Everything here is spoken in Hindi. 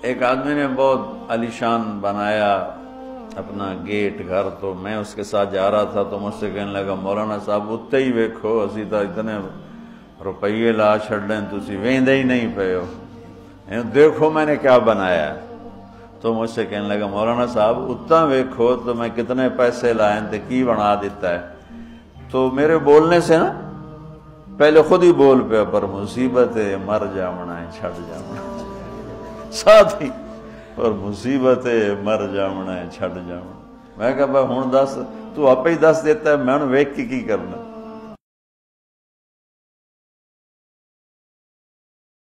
एक आदमी ने बहुत आलिशान बनाया अपना गेट, घर तो मैं उसके साथ जा रहा था तो मुझसे कहने लगा, मौलाना साहब, उत्ते ही वेखो असी तो इतने रुपये ला छड़ तुम वेंदे ही नहीं पे हो। देखो मैंने क्या बनाया तो मुझसे कहने लगा, मौलाना साहब उत्ता वेखो तो मैं कितने पैसे लाए तो की बना देता है? तो मेरे बोलने से ना, पहले खुद ही बोल पे, पर मुसीबत है, मर जावना है, छड़ जावना पर मुसीबत है मर जावना है छड़ जावना मैं कहा हूँ दस तू आपे ही दस देता है मैं वेख के की करना